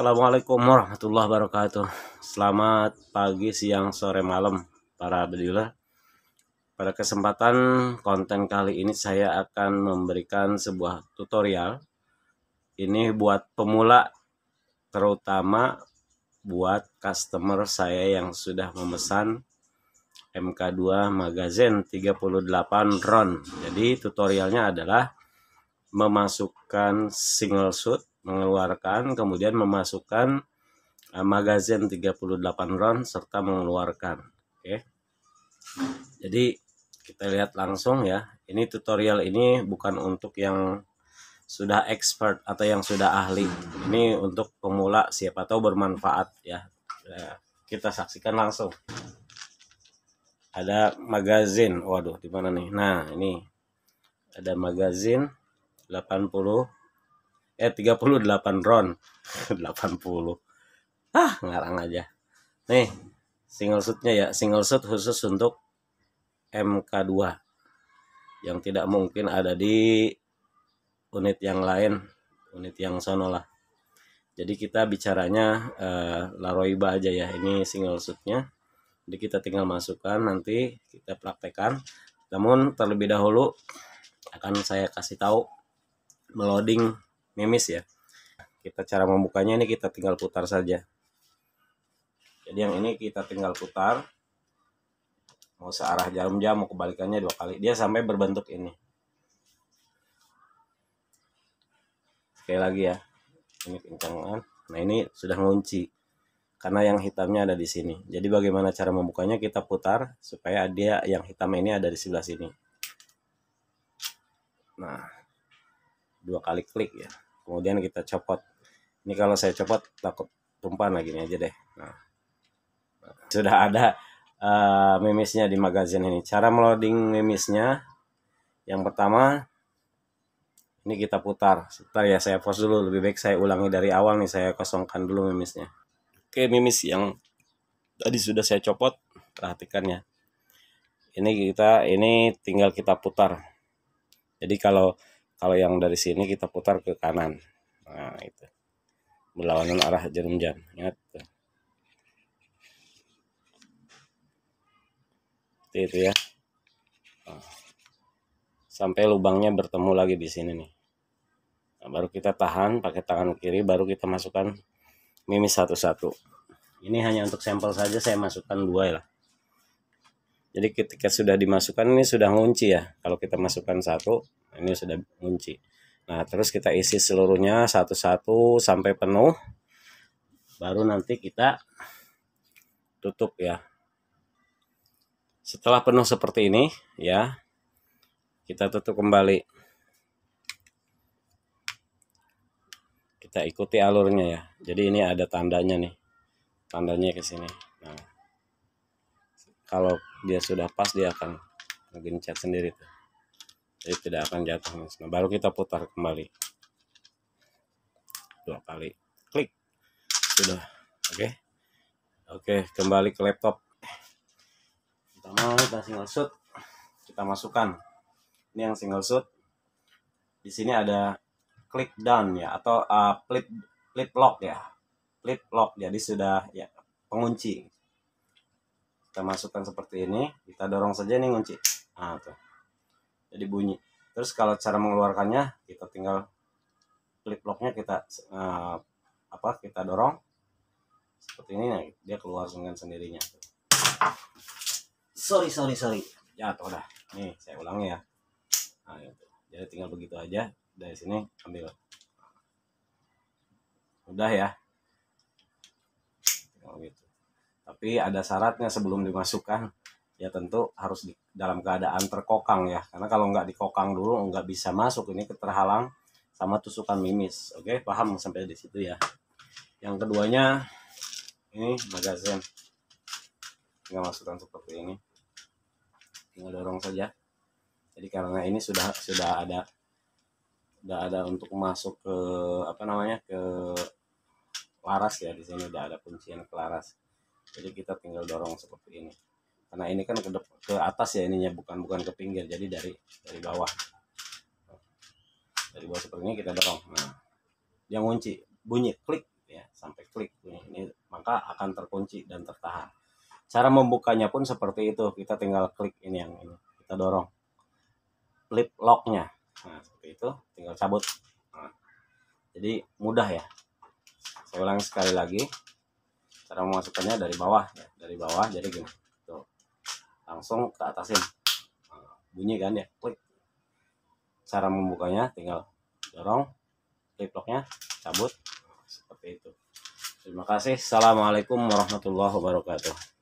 Assalamualaikum warahmatullahi wabarakatuh. Selamat pagi, siang, sore, malam para bediler Pada kesempatan konten kali ini saya akan memberikan sebuah tutorial. Ini buat pemula terutama buat customer saya yang sudah memesan MK2 magazine 38 ron. Jadi tutorialnya adalah memasukkan single shoot mengeluarkan kemudian memasukkan uh, magazine 38 round serta mengeluarkan oke? Okay. jadi kita lihat langsung ya. Ini tutorial ini bukan untuk yang sudah expert atau yang sudah ahli. Ini untuk pemula siapa tahu bermanfaat ya, ya kita saksikan langsung. Ada magazine waduh di mana nih? Nah ini. Ada magazine 80 eh 38 ron. 80 ah ngarang aja. Nih single shootnya ya. Single shoot khusus untuk MK2 yang tidak mungkin ada di unit yang lain unit yang sono lah. Jadi kita bicaranya uh, Laroiba aja ya. Ini single shootnya jadi kita tinggal masukkan nanti kita praktekkan. Namun terlebih dahulu akan saya kasih tahu meloading mimis ya. Kita cara membukanya ini kita tinggal putar saja. Jadi yang ini kita tinggal putar. Mau searah jarum jam mau kebalikannya dua kali. Dia sampai berbentuk ini. Sekali lagi ya. Ini kencangan. Nah ini sudah ngunci. Karena yang hitamnya ada di sini. Jadi bagaimana cara membukanya? Kita putar supaya dia yang hitam ini ada di sebelah sini. Nah dua kali klik ya kemudian kita copot. Ini kalau saya copot takut tumpah lagi ini aja deh. Nah, sudah ada uh, mimisnya di magazine ini. Cara meloading mimisnya yang pertama ini kita putar. Sebentar ya saya pause dulu. Lebih baik saya ulangi dari awal nih saya kosongkan dulu mimisnya oke mimis yang tadi sudah saya copot perhatikan ya. Ini kita ini tinggal kita putar. Jadi kalau kalau yang dari sini kita putar ke kanan. Nah itu. Berlawanan arah jarum jam. Ingat tuh. itu ya. Nah, sampai lubangnya bertemu lagi di sini nih. Nah, baru kita tahan pakai tangan kiri baru kita masukkan mimis satu-satu. Ini hanya untuk sampel saja saya masukkan dua ya. Jadi ketika sudah dimasukkan ini sudah ngunci ya. Kalau kita masukkan satu ini sudah kunci nah terus kita isi seluruhnya satu-satu sampai penuh. Baru nanti kita tutup ya. Setelah penuh seperti ini ya kita tutup kembali. Kita ikuti alurnya ya. Jadi ini ada tandanya nih. Tandanya ke sini. Nah kalau dia sudah pas dia akan ngegencet sendiri tuh jadi tidak akan jatuh nah baru kita putar kembali. Dua kali klik. Sudah. Oke. Okay. oke okay, kembali ke laptop. Pertama kita single shoot. Kita masukkan. Ini yang single shoot. Di sini ada klik down ya atau uh, flip flip lock ya. Flip lock. Jadi sudah ya pengunci. Kita masukkan seperti ini. Kita dorong saja ini kunci nah tuh jadi bunyi. Terus kalau cara mengeluarkannya kita tinggal flip locknya kita uh, apa kita dorong. Seperti ini nah, dia keluar dengan sendirinya. Sorry sorry sorry. Jatuh dah. Nih saya ulangi ya. Nah, itu. jadi tinggal begitu aja. Dari sini ambil. Udah ya. Gitu tapi ada syaratnya sebelum dimasukkan. Ya tentu harus di dalam keadaan terkokang ya. Karena kalau nggak dikokang dulu nggak bisa masuk ini terhalang sama tusukan mimis. Oke paham sampai di situ ya. Yang keduanya ini magazine tinggal masukkan seperti ini. Tinggal dorong saja. Jadi karena ini sudah sudah ada sudah ada untuk masuk ke apa namanya ke laras ya di sini udah ada kuncian ke laras. Jadi kita tinggal dorong seperti ini karena ini kan ke, ke atas ya ininya bukan bukan ke pinggir. Jadi dari dari bawah. Dari bawah seperti ini kita dorong. Nah dia ngunci. Bunyi klik. Ya sampai klik. Ini, ini maka akan terkunci dan tertahan. Cara membukanya pun seperti itu. Kita tinggal klik ini yang ini. Kita dorong. Flip locknya. Nah seperti itu. Tinggal cabut. Nah, jadi mudah ya. Saya ulangi sekali lagi. Cara memasukkannya dari bawah ya dari bawah. Jadi gini langsung ke atasin. Nah, bunyi kan ya klik. Cara membukanya tinggal dorong flip locknya cabut. Seperti itu. Terima kasih. Assalamualaikum warahmatullahi wabarakatuh